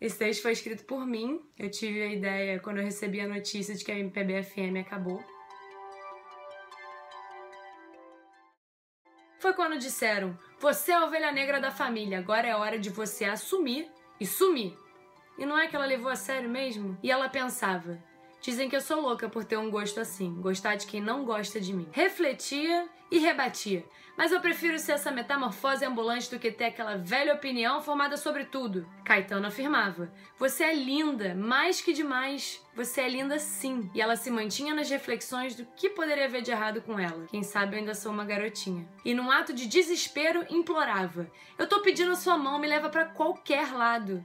Esse texto foi escrito por mim. Eu tive a ideia quando eu recebi a notícia de que a MPB FM acabou. Foi quando disseram: Você é a ovelha negra da família, agora é hora de você assumir e sumir. E não é que ela levou a sério mesmo? E ela pensava: Dizem que eu sou louca por ter um gosto assim, gostar de quem não gosta de mim. Refletia e rebatia. Mas eu prefiro ser essa metamorfose ambulante do que ter aquela velha opinião formada sobre tudo. Caetano afirmava: Você é linda, mais que demais. Você é linda sim. E ela se mantinha nas reflexões do que poderia haver de errado com ela. Quem sabe eu ainda sou uma garotinha. E num ato de desespero, implorava: Eu tô pedindo a sua mão, me leva para qualquer lado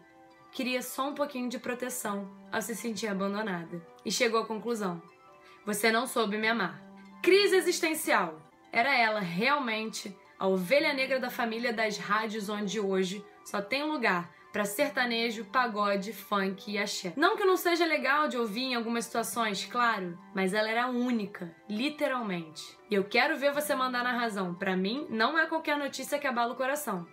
queria só um pouquinho de proteção ao se sentir abandonada. E chegou à conclusão: você não soube me amar. Crise existencial. Era ela realmente a ovelha negra da família das rádios onde hoje só tem lugar para sertanejo, pagode, funk e axé. Não que não seja legal de ouvir em algumas situações, claro, mas ela era única, literalmente. E eu quero ver você mandar na razão. Para mim, não é qualquer notícia que abala o coração.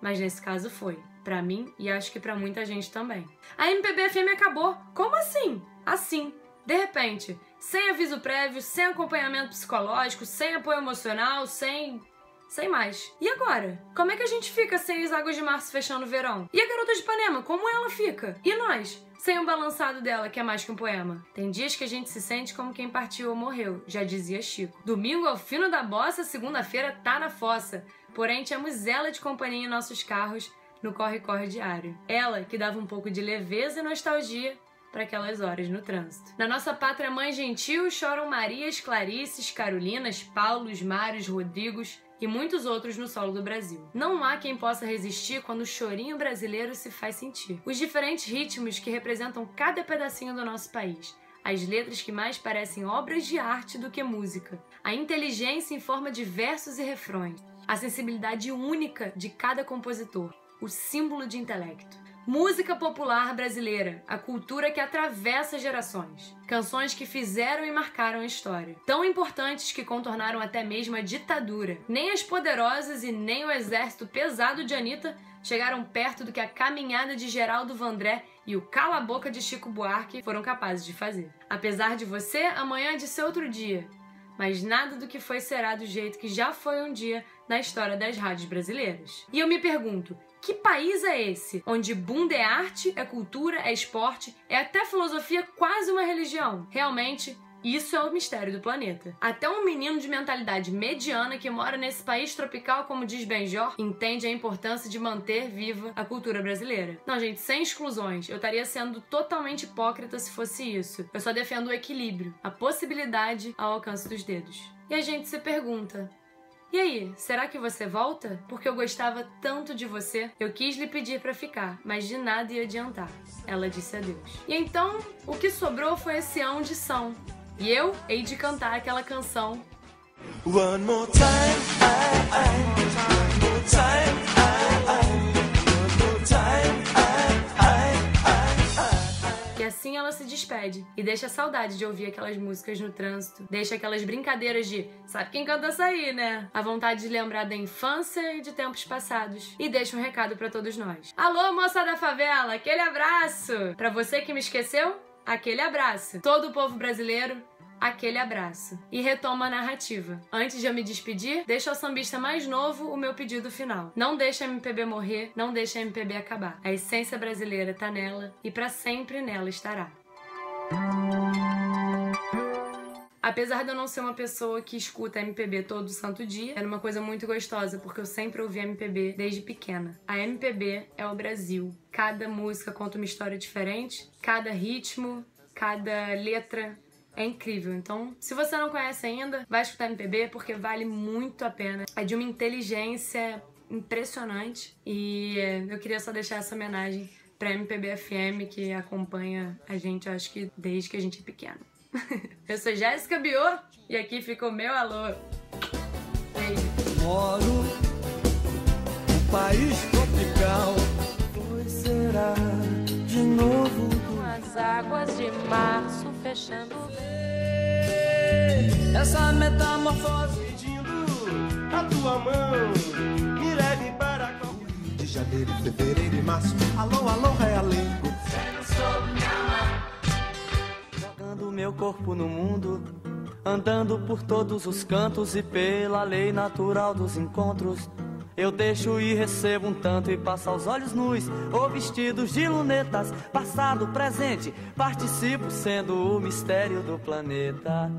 Mas nesse caso foi para mim e acho que para muita gente também. A MPB FM acabou. Como assim? Assim, de repente, sem aviso prévio, sem acompanhamento psicológico, sem apoio emocional, sem sem mais. E agora? Como é que a gente fica sem as águas de março fechando o verão? E a garota de Ipanema, como ela fica? E nós? Sem um balançado dela, que é mais que um poema. Tem dias que a gente se sente como quem partiu ou morreu, já dizia Chico. Domingo é o fino da bossa, segunda-feira tá na fossa. Porém, temos ela de companhia em nossos carros no corre-corre diário. Ela que dava um pouco de leveza e nostalgia para aquelas horas no trânsito. Na nossa pátria mãe gentil choram Marias, Clarices, Carolinas, Paulos, Mários, Rodrigos e muitos outros no solo do Brasil. Não há quem possa resistir quando o chorinho brasileiro se faz sentir. Os diferentes ritmos que representam cada pedacinho do nosso país. As letras que mais parecem obras de arte do que música. A inteligência em forma de versos e refrões. A sensibilidade única de cada compositor o símbolo de intelecto. Música popular brasileira, a cultura que atravessa gerações. Canções que fizeram e marcaram a história. Tão importantes que contornaram até mesmo a ditadura. Nem as poderosas e nem o exército pesado de Anitta chegaram perto do que a caminhada de Geraldo Vandré e o cala-boca de Chico Buarque foram capazes de fazer. Apesar de você, amanhã é de ser outro dia. Mas nada do que foi será do jeito que já foi um dia na história das rádios brasileiras. E eu me pergunto, que país é esse? Onde bunda é arte, é cultura, é esporte, é até filosofia quase uma religião. Realmente, isso é o mistério do planeta. Até um menino de mentalidade mediana que mora nesse país tropical, como diz Benjor, entende a importância de manter viva a cultura brasileira. Não, gente, sem exclusões. Eu estaria sendo totalmente hipócrita se fosse isso. Eu só defendo o equilíbrio, a possibilidade ao alcance dos dedos. E a gente se pergunta: e aí, será que você volta? Porque eu gostava tanto de você, eu quis lhe pedir para ficar, mas de nada ia adiantar. Ela disse adeus. E então, o que sobrou foi esse ão de São. E eu hei de cantar aquela canção. One more time, I, I, one more time, I, I. assim ela se despede e deixa saudade de ouvir aquelas músicas no trânsito, deixa aquelas brincadeiras de sabe quem canta essa aí, né? A vontade de lembrar da infância e de tempos passados. E deixa um recado para todos nós. Alô, moça da favela, aquele abraço! Para você que me esqueceu, aquele abraço. Todo o povo brasileiro aquele abraço. E retoma a narrativa. Antes de eu me despedir, deixa ao sambista mais novo o meu pedido final. Não deixa a MPB morrer, não deixa a MPB acabar. A essência brasileira tá nela e para sempre nela estará. Apesar de eu não ser uma pessoa que escuta MPB todo santo dia, era uma coisa muito gostosa, porque eu sempre ouvi MPB desde pequena. A MPB é o Brasil. Cada música conta uma história diferente, cada ritmo, cada letra é incrível. Então, se você não conhece ainda, vai escutar MPB porque vale muito a pena. É de uma inteligência impressionante e eu queria só deixar essa homenagem pra MPB FM que acompanha a gente, acho que desde que a gente é pequeno. Eu sou Jéssica Biot e aqui fica o meu alô. Beijo. Moro no país tropical. Pois será de novo com as águas de março fechando essa metamorfose pedindo a tua mão me leve para de janeiro, fevereiro e março. Alô, alô, realengo. Corpo no mundo, andando por todos os cantos e pela lei natural dos encontros. Eu deixo e recebo um tanto e passo aos olhos nus ou vestidos de lunetas, passado, presente, participo sendo o mistério do planeta.